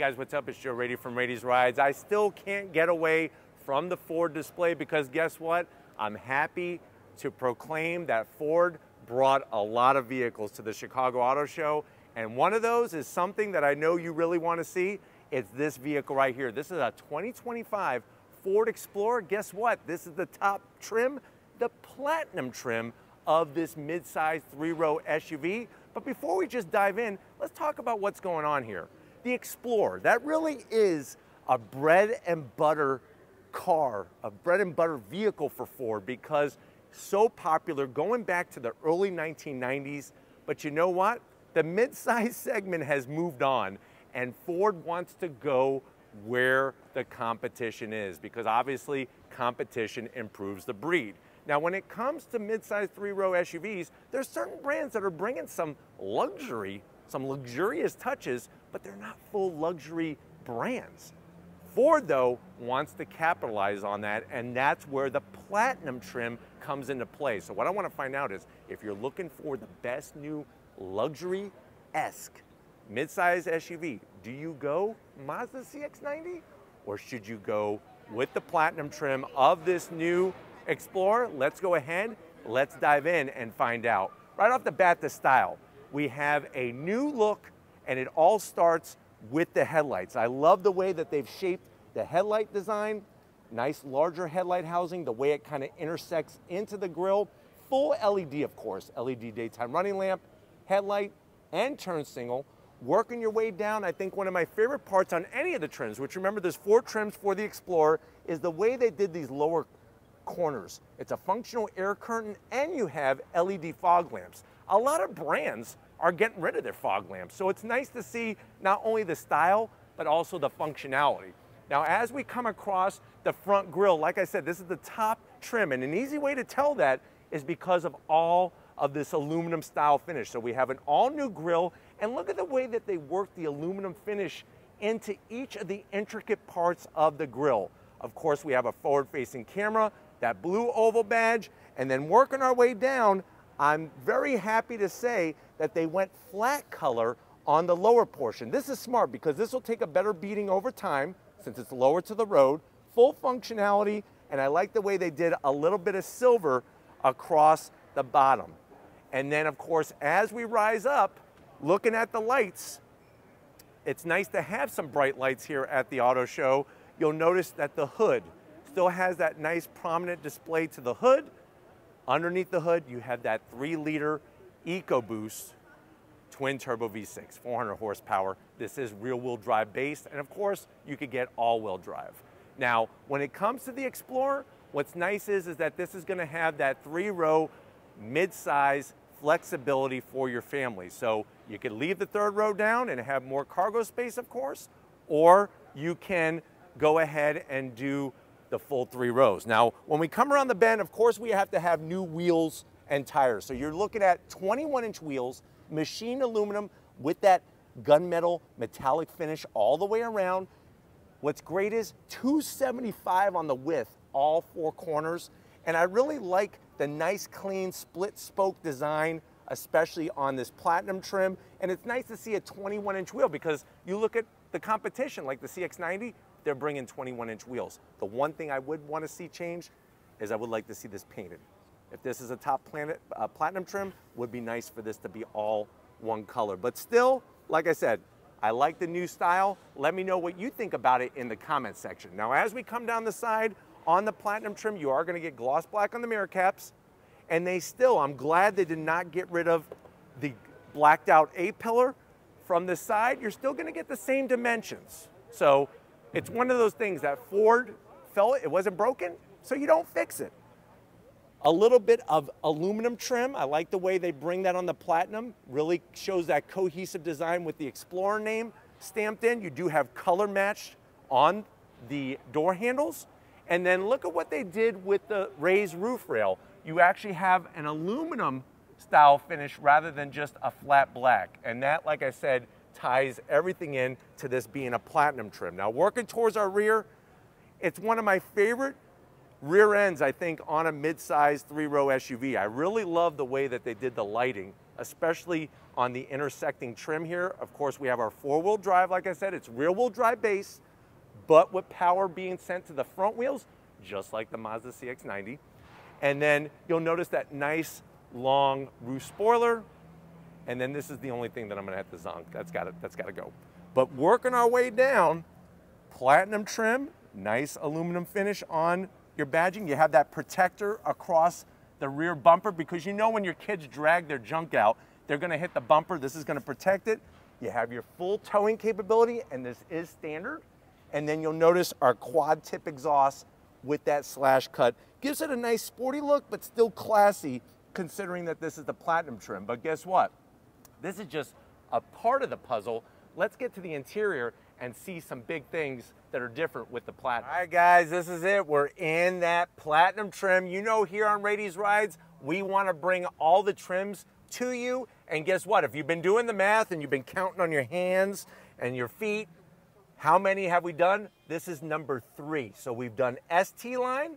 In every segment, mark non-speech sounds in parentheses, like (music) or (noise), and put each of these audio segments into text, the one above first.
guys, what's up? It's Joe Raiti from Raiti's Rides. I still can't get away from the Ford display because guess what? I'm happy to proclaim that Ford brought a lot of vehicles to the Chicago Auto Show. And one of those is something that I know you really want to see. It's this vehicle right here. This is a 2025 Ford Explorer. Guess what? This is the top trim, the platinum trim of this mid-size three-row SUV. But before we just dive in, let's talk about what's going on here. The Explorer, that really is a bread and butter car, a bread and butter vehicle for Ford because so popular going back to the early 1990s. But you know what? The mid-size (laughs) segment has moved on and Ford wants to go where the competition is because obviously competition improves the breed. Now, when it comes to mid-size three-row SUVs, there's certain brands that are bringing some luxury, some luxurious touches, but they're not full luxury brands. Ford, though, wants to capitalize on that, and that's where the Platinum trim comes into play. So what I want to find out is if you're looking for the best new luxury-esque midsize SUV, do you go Mazda CX-90 or should you go with the Platinum trim of this new Explorer? Let's go ahead, let's dive in and find out. Right off the bat, the style. We have a new look and it all starts with the headlights. I love the way that they've shaped the headlight design, nice larger headlight housing, the way it kind of intersects into the grille. Full LED, of course, LED daytime running lamp, headlight, and turn signal. Working your way down, I think one of my favorite parts on any of the trims, which remember there's four trims for the Explorer, is the way they did these lower corners. It's a functional air curtain and you have LED fog lamps. A lot of brands are getting rid of their fog lamps. So it's nice to see not only the style, but also the functionality. Now, as we come across the front grille, like I said, this is the top trim, and an easy way to tell that is because of all of this aluminum style finish. So we have an all new grille, and look at the way that they work the aluminum finish into each of the intricate parts of the grille. Of course, we have a forward facing camera, that blue oval badge, and then working our way down, I'm very happy to say that they went flat color on the lower portion. This is smart because this will take a better beating over time since it's lower to the road, full functionality, and I like the way they did a little bit of silver across the bottom. And then of course, as we rise up, looking at the lights, it's nice to have some bright lights here at the auto show. You'll notice that the hood still has that nice prominent display to the hood, Underneath the hood, you have that three liter EcoBoost twin turbo V6, 400 horsepower. This is rear wheel drive based. And of course, you could get all wheel drive. Now, when it comes to the Explorer, what's nice is, is that this is gonna have that three row mid-size flexibility for your family. So you could leave the third row down and have more cargo space, of course, or you can go ahead and do the full three rows. Now, when we come around the bend, of course, we have to have new wheels and tires. So you're looking at 21 inch wheels, machined aluminum with that gunmetal metallic finish all the way around. What's great is 275 on the width, all four corners. And I really like the nice clean split spoke design, especially on this platinum trim. And it's nice to see a 21 inch wheel because you look at the competition like the CX-90, they're bringing 21 inch wheels. The one thing I would want to see change is I would like to see this painted. If this is a top planet, uh, platinum trim, would be nice for this to be all one color. But still, like I said, I like the new style. Let me know what you think about it in the comment section. Now, as we come down the side on the platinum trim, you are gonna get gloss black on the mirror caps. And they still, I'm glad they did not get rid of the blacked out A-pillar. From the side, you're still gonna get the same dimensions. So it's one of those things that Ford felt it wasn't broken, so you don't fix it. A little bit of aluminum trim. I like the way they bring that on the Platinum. Really shows that cohesive design with the Explorer name stamped in. You do have color matched on the door handles. And then look at what they did with the raised roof rail. You actually have an aluminum style finish rather than just a flat black. And that, like I said, ties everything in to this being a platinum trim. Now working towards our rear, it's one of my favorite rear ends, I think, on a mid-sized three-row SUV. I really love the way that they did the lighting, especially on the intersecting trim here. Of course, we have our four-wheel drive, like I said, it's rear-wheel drive base, but with power being sent to the front wheels, just like the Mazda CX-90. And then you'll notice that nice long roof spoiler. And then this is the only thing that I'm gonna have to zonk. That's gotta, that's gotta go. But working our way down, platinum trim, nice aluminum finish on your badging. You have that protector across the rear bumper because you know when your kids drag their junk out, they're gonna hit the bumper. This is gonna protect it. You have your full towing capability and this is standard. And then you'll notice our quad tip exhaust with that slash cut. Gives it a nice sporty look, but still classy considering that this is the platinum trim. But guess what? This is just a part of the puzzle. Let's get to the interior and see some big things that are different with the platinum. All right, guys, this is it. We're in that platinum trim. You know, here on Raiti's Rides, we want to bring all the trims to you. And guess what? If you've been doing the math and you've been counting on your hands and your feet, how many have we done? This is number three. So we've done ST line,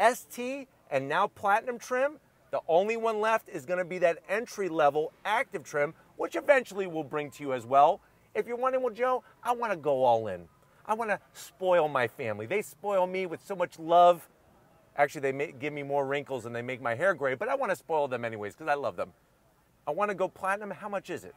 ST, and now platinum trim. The only one left is going to be that entry level active trim, which eventually we'll bring to you as well. If you're wondering, well, Joe, I want to go all in. I want to spoil my family. They spoil me with so much love. Actually, they may, give me more wrinkles and they make my hair gray, but I want to spoil them anyways because I love them. I want to go platinum. How much is it?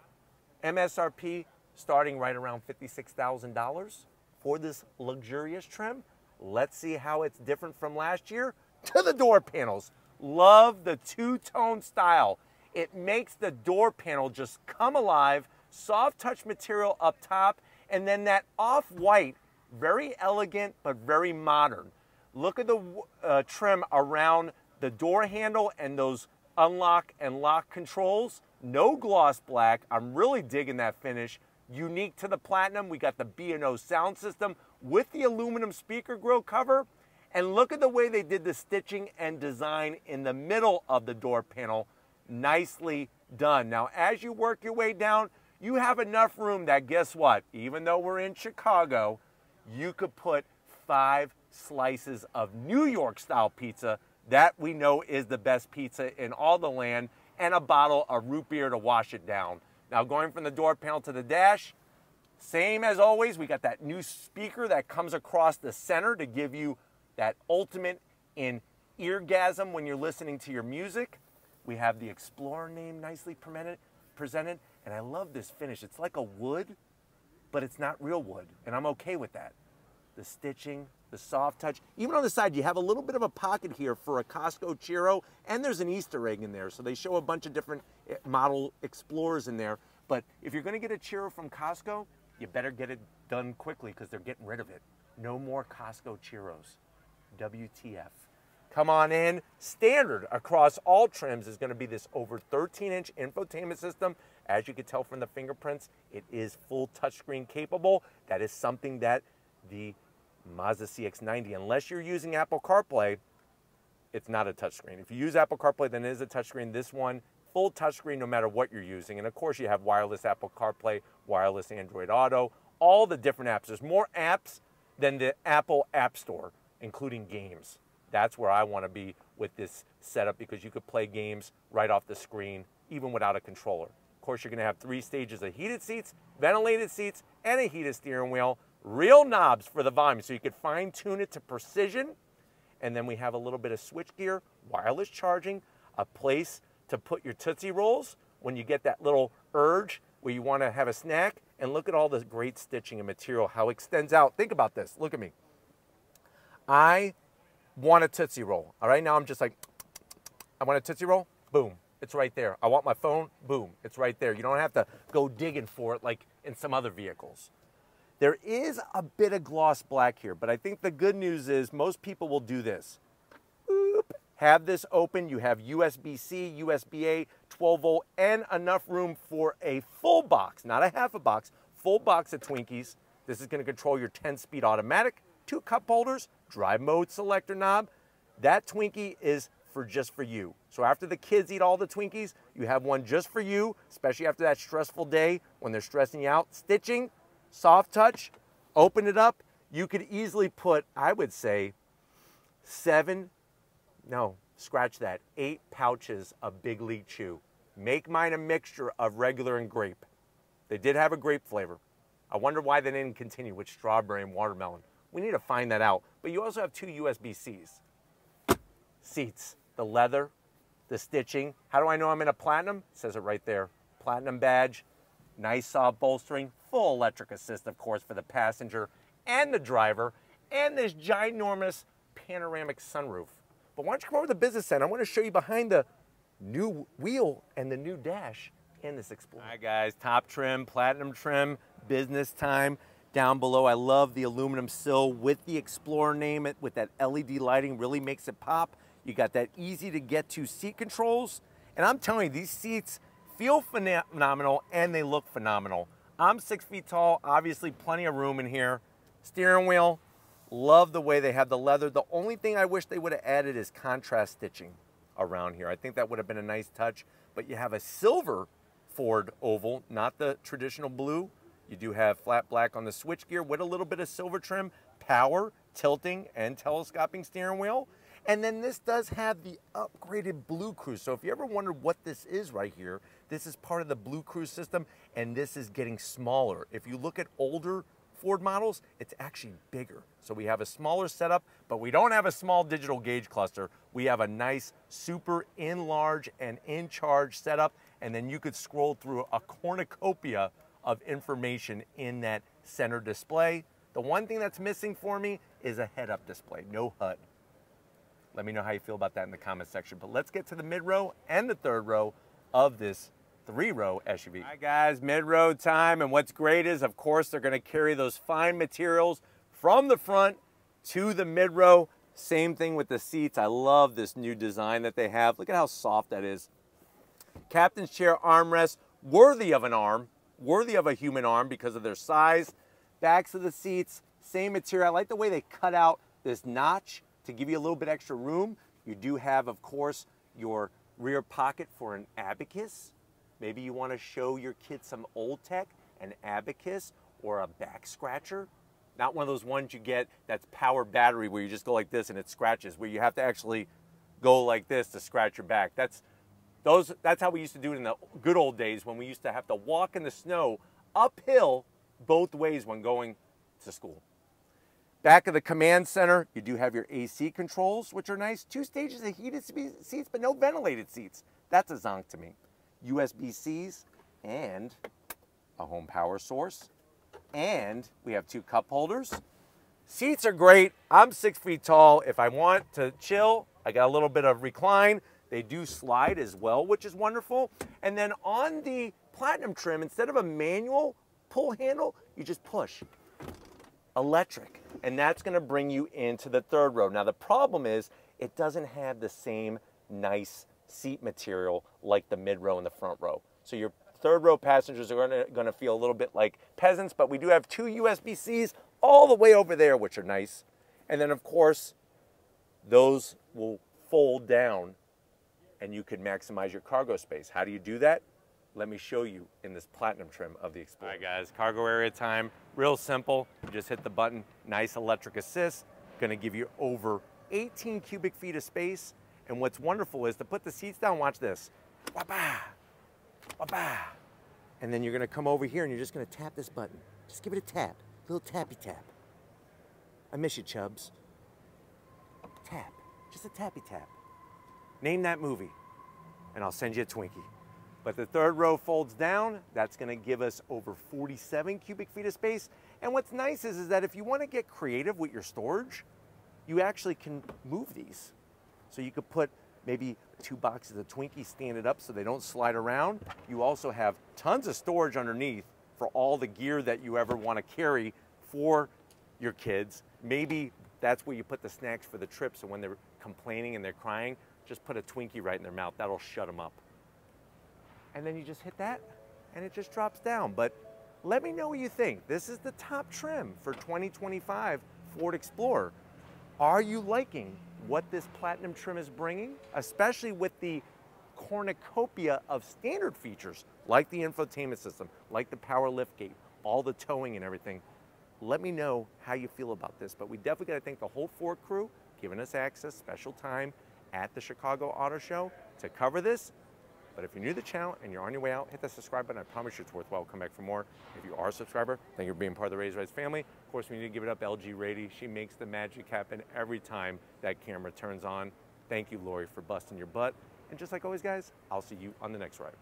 MSRP starting right around $56,000 for this luxurious trim. Let's see how it's different from last year. To the door panels. Love the two-tone style. It makes the door panel just come alive, soft touch material up top, and then that off-white, very elegant but very modern. Look at the uh, trim around the door handle and those unlock and lock controls. No gloss black. I'm really digging that finish. Unique to the Platinum, we got the B&O sound system with the aluminum speaker grill cover. And look at the way they did the stitching and design in the middle of the door panel. Nicely done. Now, as you work your way down, you have enough room that guess what? Even though we're in Chicago, you could put five slices of New York style pizza. That we know is the best pizza in all the land, and a bottle of root beer to wash it down. Now, going from the door panel to the dash, same as always, we got that new speaker that comes across the center to give you that ultimate in eargasm when you're listening to your music. We have the Explorer name nicely presented, and I love this finish. It's like a wood, but it's not real wood, and I'm okay with that. The stitching, the soft touch. Even on the side, you have a little bit of a pocket here for a Costco churro, and there's an Easter egg in there. So they show a bunch of different eh, model Explorers in there. But if you're gonna get a churro from Costco, you better get it done quickly because they're getting rid of it. No more Costco churros. WTF. Come on in. Standard across all trims is going to be this over 13 inch infotainment system. As you can tell from the fingerprints, it is full touchscreen capable. That is something that the Mazda CX-90, unless you're using Apple CarPlay, it's not a touchscreen. If you use Apple CarPlay, then it is a touchscreen. This one, full touchscreen no matter what you're using. And of course, you have wireless Apple CarPlay, wireless Android Auto, all the different apps. There's more apps than the Apple App Store including games. That's where I want to be with this setup because you could play games right off the screen, even without a controller. Course, you're going to have three stages of heated seats, ventilated seats, and a heated steering wheel. Real knobs for the volume, so you could fine tune it to precision. And then we have a little bit of switch gear, wireless charging, a place to put your Tootsie Rolls when you get that little urge where you want to have a snack. And look at all the great stitching and material, how it extends out. Think about this. Look at me. I want a Tootsie Roll. All right, now I'm just like, I want a Tootsie Roll, boom, it's right there. I want my phone, boom, it's right there. You don't have to go digging for it like in some other vehicles. There is a bit of gloss black here, but I think the good news is most people will do this. Oop, have this open, you have USB-C, USB-A, 12 volt, and enough room for a full box, not a half a box, full box of Twinkies. This is gonna control your 10-speed automatic, two cup holders, drive mode selector knob. That Twinkie is for just for you. So after the kids eat all the Twinkies, you have one just for you, especially after that stressful day when they're stressing you out. Stitching, soft touch, open it up. You could easily put, I would say, seven, no, scratch that, eight pouches of Big League Chew. make mine a mixture of regular and grape. They did have a grape flavor. I wonder why they didn't continue with strawberry and watermelon. We need to find that out. But you also have two USB-Cs. Seats, the leather, the stitching. How do I know I'm in a platinum? It says it right there. Platinum badge, nice soft bolstering, full electric assist, of course, for the passenger and the driver, and this ginormous panoramic sunroof. But why don't you come over to the business center? I want to show you behind the new wheel and the new dash in this Explorer. Right, guys, top trim, platinum trim, business time. Down below, I love the aluminum sill with the Explorer name it with that LED lighting really makes it pop. You got that easy to get to seat controls. And I'm telling you, these seats feel phenomenal and they look phenomenal. I'm six feet tall, obviously plenty of room in here. Steering wheel, love the way they have the leather. The only thing I wish they would have added is contrast stitching around here. I think that would have been a nice touch, but you have a silver Ford oval, not the traditional blue. You do have flat black on the switchgear with a little bit of silver trim, power, tilting, and telescoping steering wheel. And then this does have the upgraded Blue Cruise. So if you ever wondered what this is right here, this is part of the Blue Cruise system, and this is getting smaller. If you look at older Ford models, it's actually bigger. So we have a smaller setup, but we don't have a small digital gauge cluster. We have a nice super in large and in charge setup, and then you could scroll through a cornucopia of information in that center display. The one thing that's missing for me is a head-up display, no HUD. Let me know how you feel about that in the comment section. But let's get to the mid row and the third row of this three row SUV. All right guys, mid row time. And what's great is of course they're gonna carry those fine materials from the front to the mid row. Same thing with the seats. I love this new design that they have. Look at how soft that is. Captain's chair armrest, worthy of an arm, worthy of a human arm because of their size. Backs of the seats, same material. I like the way they cut out this notch to give you a little bit extra room. You do have, of course, your rear pocket for an abacus. Maybe you want to show your kids some old tech, an abacus or a back scratcher. Not one of those ones you get that's power battery where you just go like this and it scratches, where you have to actually go like this to scratch your back. That's those that's how we used to do it in the good old days when we used to have to walk in the snow uphill both ways when going to school. Back of the command center, you do have your AC controls, which are nice. Two stages of heated seats, but no ventilated seats. That's a zonk to me. USB-Cs and a home power source. And we have two cup holders. Seats are great. I'm six feet tall. If I want to chill, I got a little bit of recline. They do slide as well, which is wonderful. And then on the Platinum trim, instead of a manual pull handle, you just push. Electric and that's going to bring you into the third row. Now the problem is it doesn't have the same nice seat material like the mid row and the front row. So your third row passengers are going to feel a little bit like peasants, but we do have two USB-Cs all the way over there, which are nice. And then of course, those will fold down and you can maximize your cargo space. How do you do that? Let me show you in this platinum trim of the Explorer. All right guys, cargo area time, real simple. You just hit the button, nice electric assist, gonna give you over 18 cubic feet of space. And what's wonderful is to put the seats down, watch this. Wah-bah, wah-bah. And then you're gonna come over here and you're just gonna tap this button. Just give it a tap, a little tappy tap. I miss you, Chubs. Tap, just a tappy tap. Name that movie, and I'll send you a Twinkie. But the third row folds down, that's gonna give us over 47 cubic feet of space. And what's nice is, is that if you wanna get creative with your storage, you actually can move these. So you could put maybe two boxes of Twinkies standing up so they don't slide around. You also have tons of storage underneath for all the gear that you ever wanna carry for your kids. Maybe that's where you put the snacks for the trip so when they're complaining and they're crying, just put a Twinkie right in their mouth. That'll shut them up and then you just hit that and it just drops down. But let me know what you think. This is the top trim for 2025 Ford Explorer. Are you liking what this platinum trim is bringing, especially with the cornucopia of standard features like the infotainment system, like the power liftgate, all the towing and everything. Let me know how you feel about this, but we definitely got to thank the whole Ford crew giving us access, special time at the Chicago Auto Show to cover this But if you're new to the channel and you're on your way out, hit that subscribe button. I promise you it's worthwhile. Come back for more. If you are a subscriber, thank you for being part of the Raiti's Rides family. Of course, we need to give it up LG Raiti. She makes the magic happen every time that camera turns on. Thank you, Lori, for busting your butt. And just like always, guys, I'll see you on the next ride.